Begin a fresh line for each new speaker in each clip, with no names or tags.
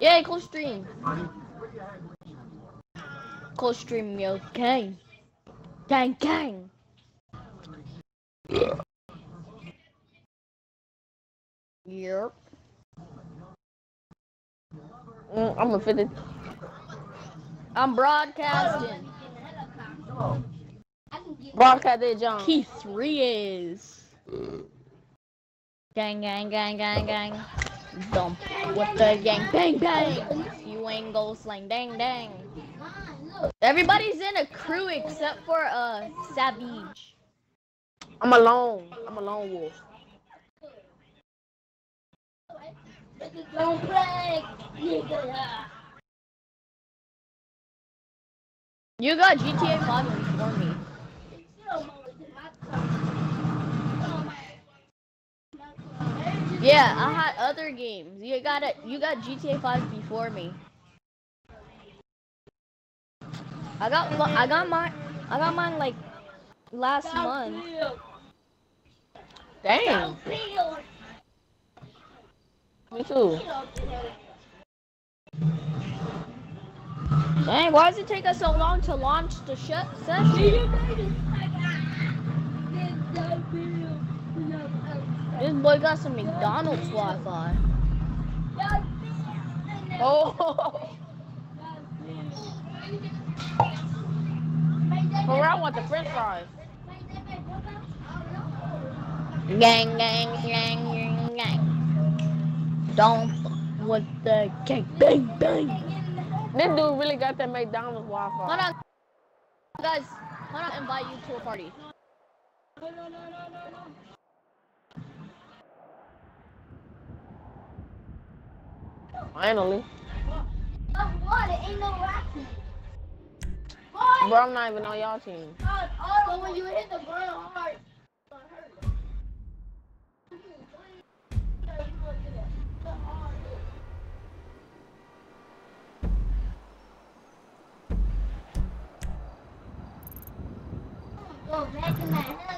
Yeah, close stream. Close stream, yo. Gang. Gang, gang. Yep.
Mm, I'm 50.
I'm broadcasting.
Broadcast that John.
Keith three is. Gang, gang, gang, gang, gang. Dump with the gang, bang, bang. You ain't go slang, dang, dang. Everybody's in a crew except for uh Savage.
I'm alone. I'm a lone wolf.
You got GTA 5 before me. Yeah, I had other games. You got it. You got GTA 5 before me. I got I got mine. I got mine like last month.
Damn. Me too.
Dang, why does it take us so long to launch the sh- session? This boy got some McDonald's Wi-Fi.
Oh. For I want the French fries.
Gang, gang, gang, gang, gang. Don't with the gang, bang, bang.
This dude really got that McDonald's Wi-Fi.
on, guys. Hold on, invite you to a party.
It ain't no racking.
Bro, I'm not even on y'all team.
So oh, when you hit the ground hard, it's gonna hurt. Oh, Go back in that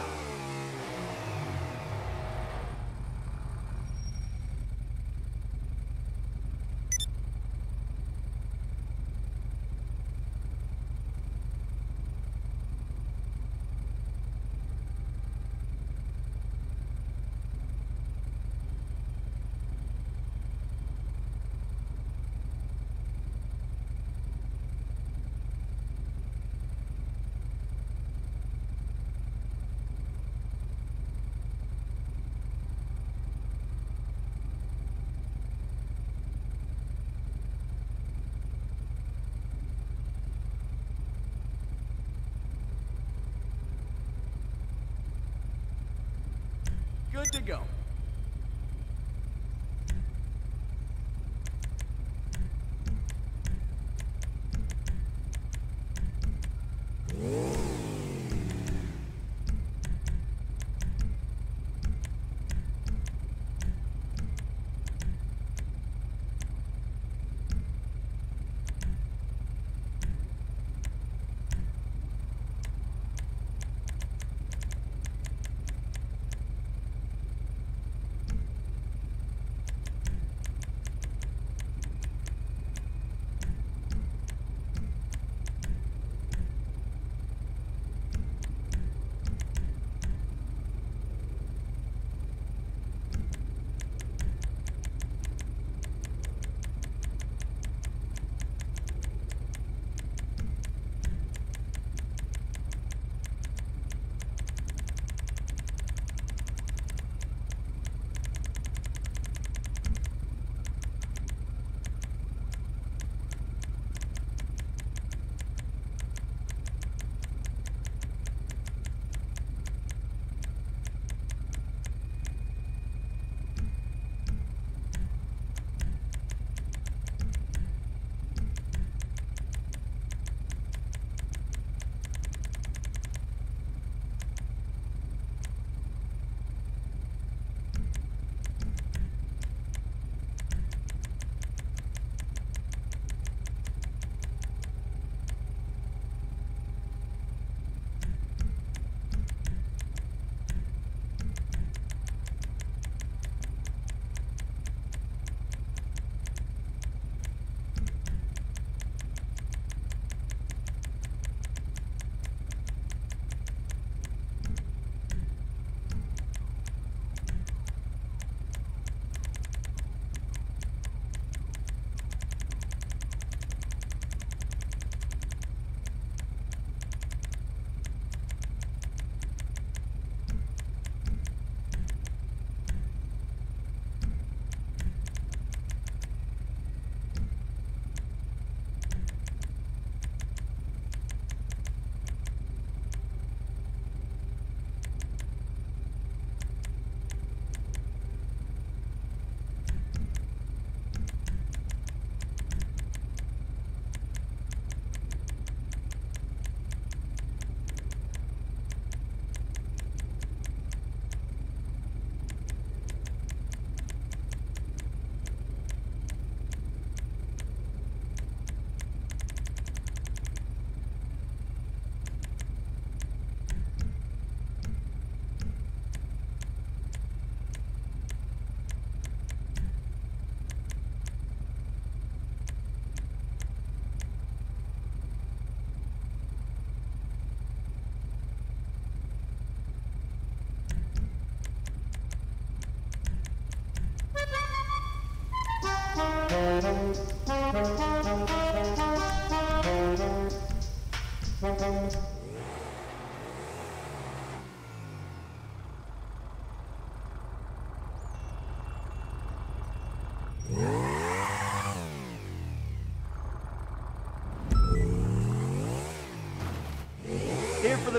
To go.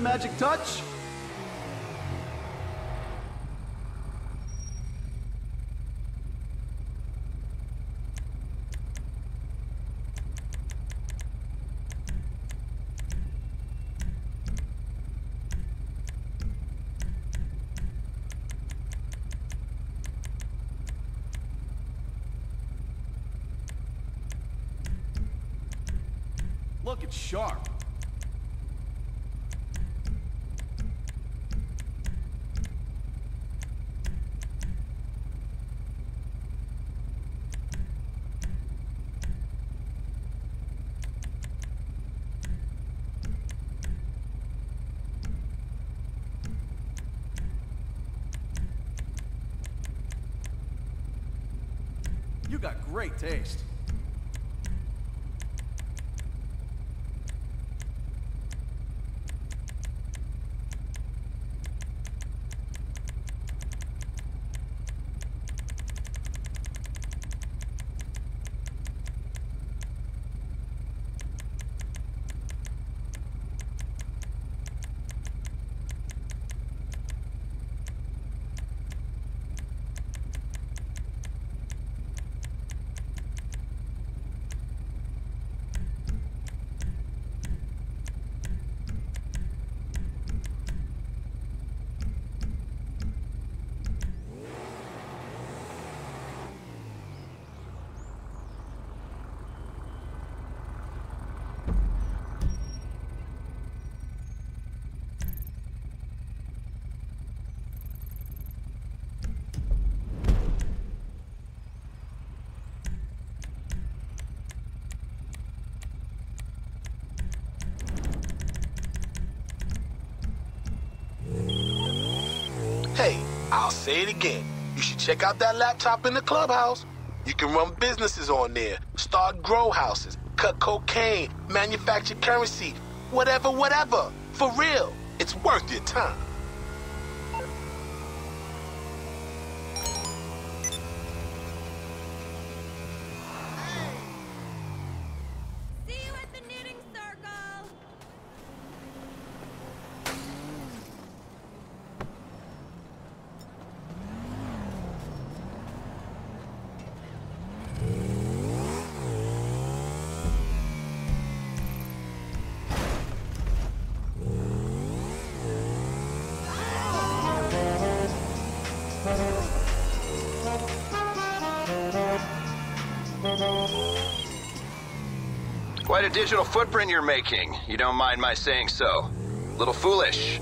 Magic touch? Look, it's sharp.
I'll say it again. You should check out that laptop in the clubhouse. You can run businesses on there, start grow houses, cut cocaine, manufacture currency, whatever, whatever. For real, it's worth your time.
Digital footprint you're making. You don't mind my saying so. A Little foolish.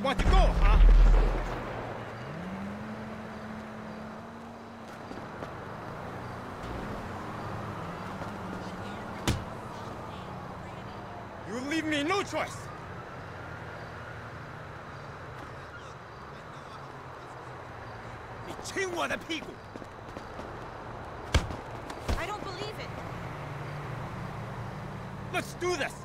Really want to go, huh? You leave me no choice.
I don't believe it.
Let's do this.